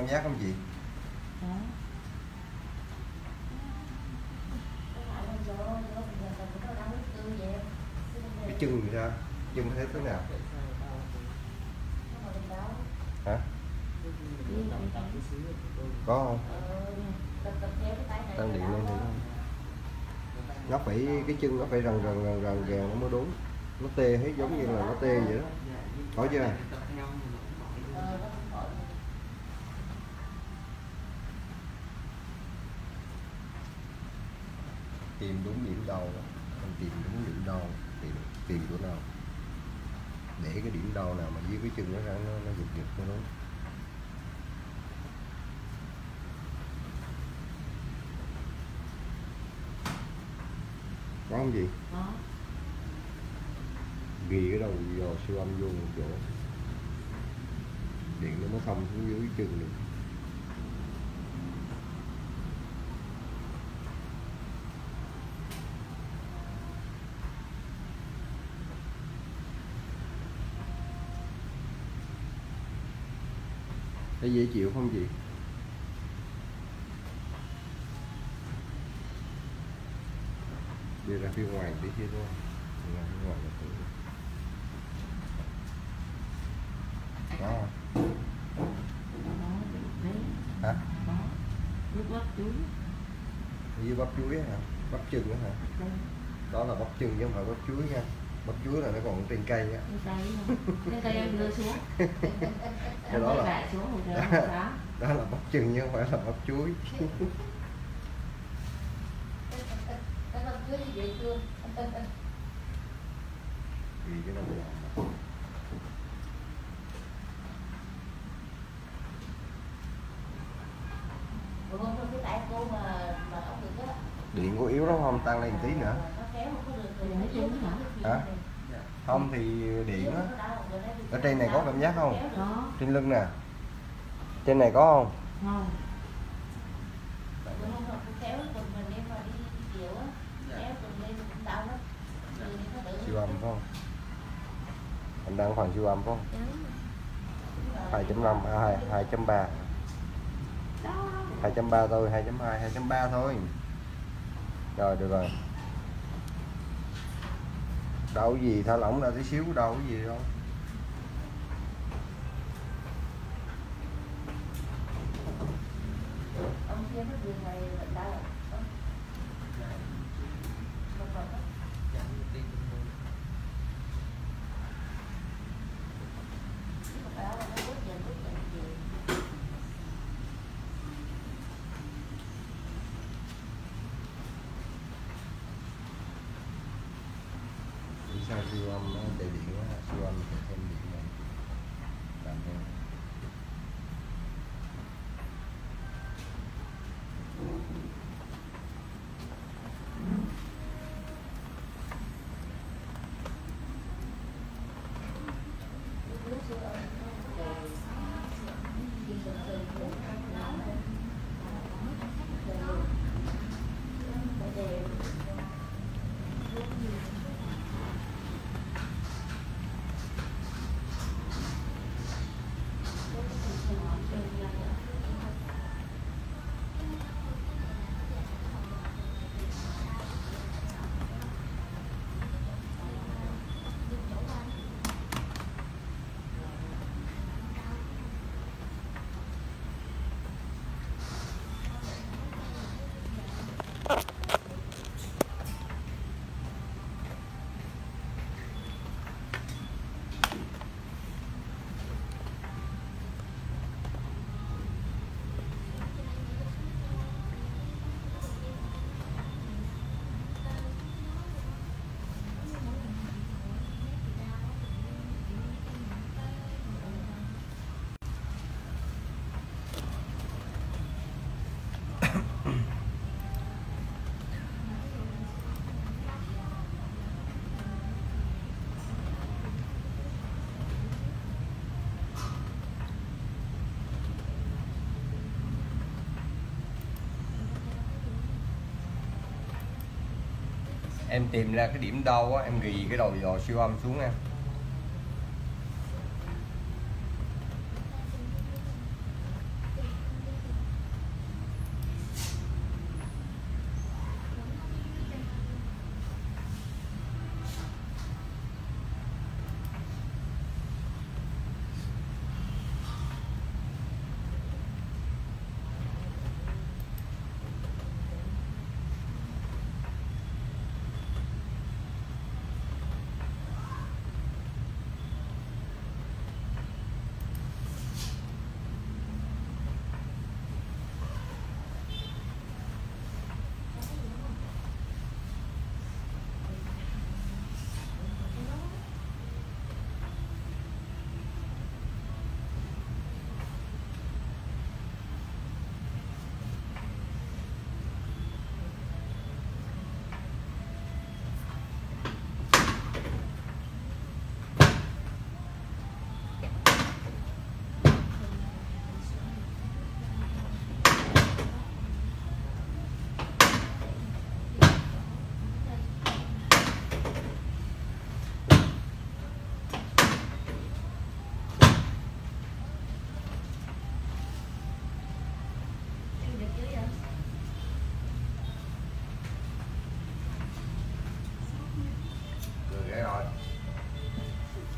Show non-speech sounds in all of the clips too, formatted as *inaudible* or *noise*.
cảm giác không chị? Đó cái chân thì sao chân thấy thế nào? Hả? Có không? Tăng điện lên thì nó phải, cái chân nó phải rần rần rần rần ràng nó mới đúng. Nó tê hết giống như là nó tê vậy đó. Có chưa? Tìm đúng điểm đau mình tìm đúng điểm đau tìm tìm chỗ nào. Để cái điểm đau nào mà dưới cái chân nó ra nó nó giật giật nó đúng. Có không gì? Ghi cái đầu dò siêu âm vô một chỗ. Điện nó mới thông xuống dưới chân được thấy dễ chịu không chị? Đi ra phía ngoài tí xíu thôi ra phía ngoài là thử đó. Hả? Bắp chuối. Dưới bắp chuối hả? Bắp chân đó hả? Đây đó là bắp chân chứ không phải bắp chuối nha bắp chuối là nó còn trên cây á. Cái tay em đưa xuống. Cái em đó là- xuống đó đó. là bắp chân chứ không phải là bắp chuối. Vì cái mà. điện có yếu lắm không? Tăng lên tí nữa. Hả không thì điện á ở trên này có cảm giác không? Có. Trên lưng nè. Trên này có không? Không. Siêu âm phải không? Anh đang phần siêu âm phải không? Hai chấm năm à, hai hai chấm ba. Hai chấm ba thôi hai chấm hai hai chấm ba thôi. Rồi được rồi đâu gì, thả lỏng ra tí xíu đâu có gì đâu ông kia nó đường này đau Vì sao siêu âm nó chạy điện á siêu âm chạy thêm điện này làm theo em tìm ra cái điểm đau á, em ghi cái đầu dò siêu âm xuống em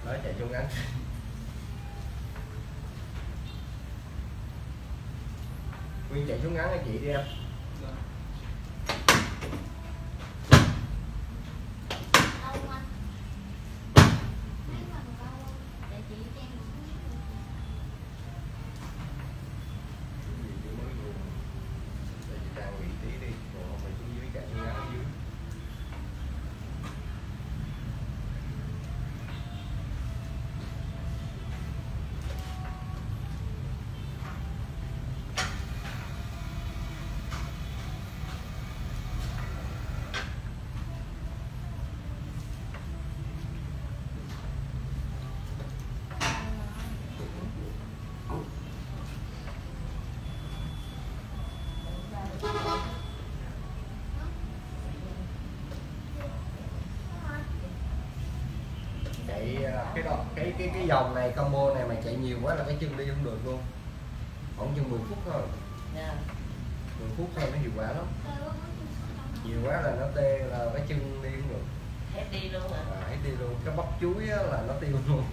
ở chạy chung ngắn Nguyên chạy xuống ngắn anh chị đi em. Cái đó cái cái cái dòng này combo này mà chạy nhiều quá là cái chân đi không được luôn. Khoảng chừng 10 phút thôi. Dạ. 10 phút thôi nó hiệu quả lắm. Nhiều quá là nó tê là cái chân đi không được. Hết đi luôn hả? à, hết đi luôn. Cái bắp chuối á, là nó tiêu luôn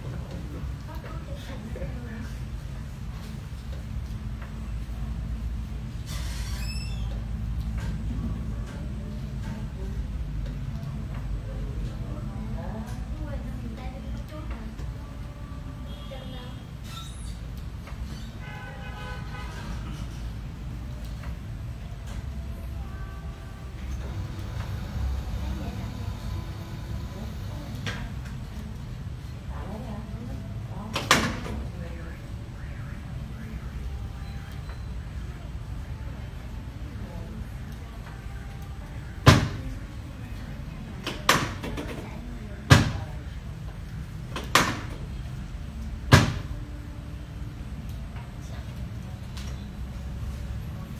Tạo lấy hả? Đó.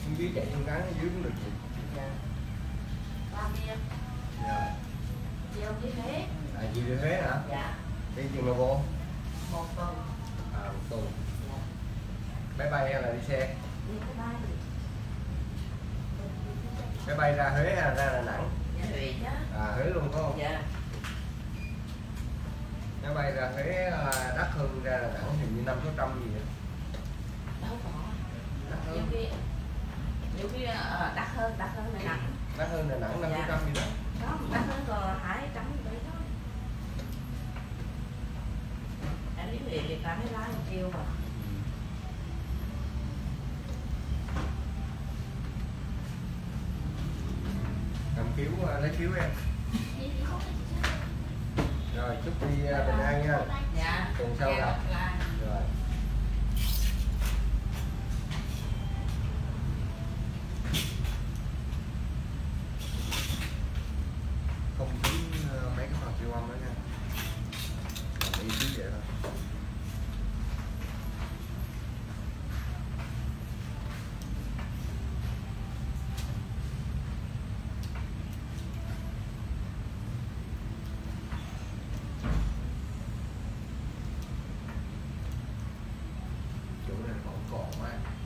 Xuống dưới chạy ngắn ở dưới cũng được gì Dạ. Ba bia. rồi Chị ông đi Huế. à gì đi Huế hả Dạ. đi chừng nào vô Một tuần. à một tuần Dạ. máy bay hay là đi xe Đi cái ba gì? máy bay ra Huế hay ra Đà Nẵng Dạ Huế chứ. à Huế luôn có không Dạ. máy bay ra Huế à, đắt hơn ra Đà Nẵng hình như năm sáu trăm gì nữa Đâu có. đắt Nhiều hơn khi nhiều khi ờ, đắt hơn đắt hơn này nặng đắt hơn Đà Nẵng năm Dạ. trăm gì đó. Đó đắt hơn còn hai trăm đấy thôi em đi về Việt Nam mới lái một triệu mà. Cầm phiếu à, lấy phiếu em. Rồi chúc đi à, bình an nha. Dạ. Tuần sau Dạ, gặp. là- rồi không tính ờ, mấy cái phần siêu âm đó nha Chỉ tí vậy thôi chỗ cỏ còn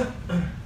Yeah. *coughs*